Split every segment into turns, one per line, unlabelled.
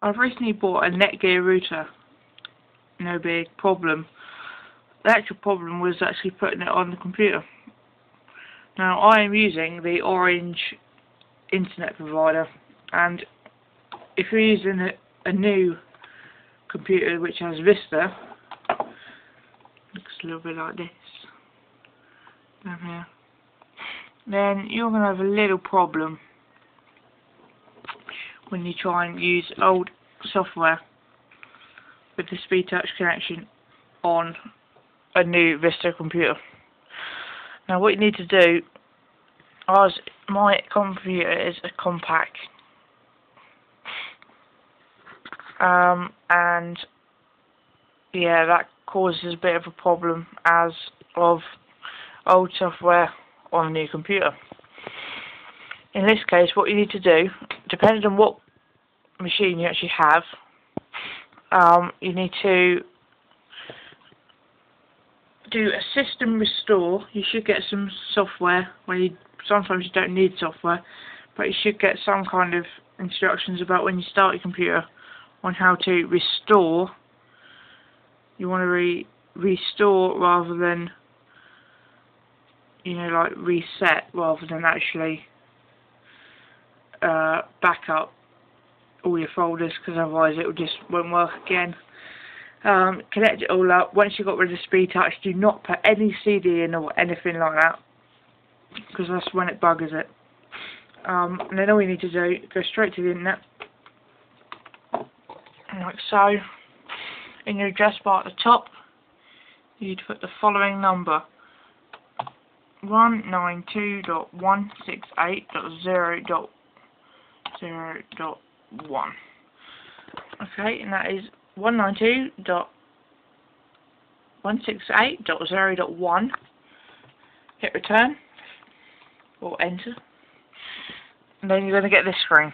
I've recently bought a Netgear router. No big problem. The actual problem was actually putting it on the computer. Now I am using the Orange internet provider and if you're using a, a new computer which has Vista looks a little bit like this down here then you're going to have a little problem when you try and use old software with the SpeedTouch connection on a new Vista computer. Now what you need to do, as my computer is a Compaq, um, and yeah that causes a bit of a problem as of old software on a new computer. In this case what you need to do depending on what machine you actually have, um, you need to do a system restore. You should get some software where you sometimes you don't need software, but you should get some kind of instructions about when you start your computer on how to restore. You want to re restore rather than you know like reset rather than actually uh, back up all your folders because otherwise it will just won't work again. Um, connect it all up. Once you've got rid of SpeedTouch, do not put any CD in or anything like that because that's when it buggers it. Um, and then all you need to do, go straight to the internet, like so. In your address bar at the top, you'd put the following number. 192.168.0. 0.1. Okay, and that is 192.168.0.1. Hit return or enter. And then you're going to get this screen.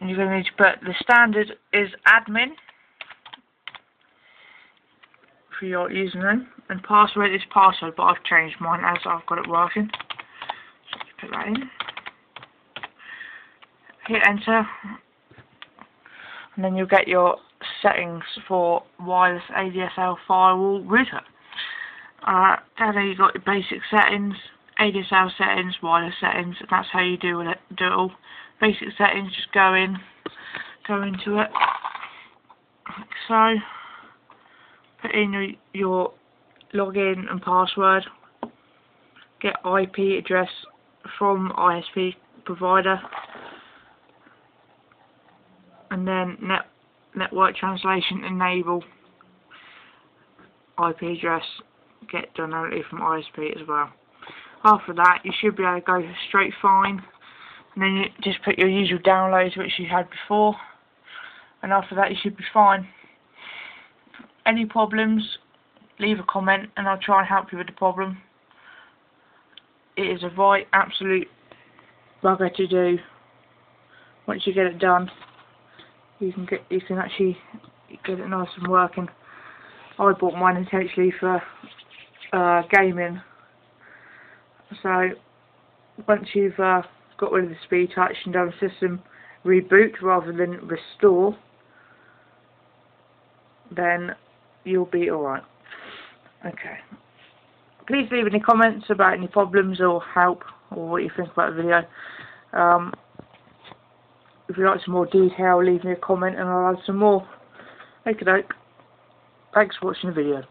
And you're going to need to put the standard is admin for your username and password is password, but I've changed mine as I've got it working. Put that in hit enter and then you'll get your settings for wireless ADSL firewall router. Uh, down you've got your basic settings, ADSL settings, wireless settings, and that's how you do it. Do it all. Basic settings, just go in, go into it, like so. Put in your, your login and password. Get IP address from ISP provider and then net, network translation enable IP address get done directly from ISP as well. After that you should be able to go straight fine and then you just put your usual downloads which you had before and after that you should be fine. Any problems leave a comment and I'll try and help you with the problem. It is a right absolute bugger to do once you get it done you can get you can actually get it nice and working. I bought mine intentionally for uh, gaming. So once you've uh, got rid of the SpeedTouch and done system reboot rather than restore, then you'll be alright. Okay. Please leave any comments about any problems or help or what you think about the video. Um, if you'd like some more detail, leave me a comment and I'll add some more. Okay, doke. Thanks for watching the video.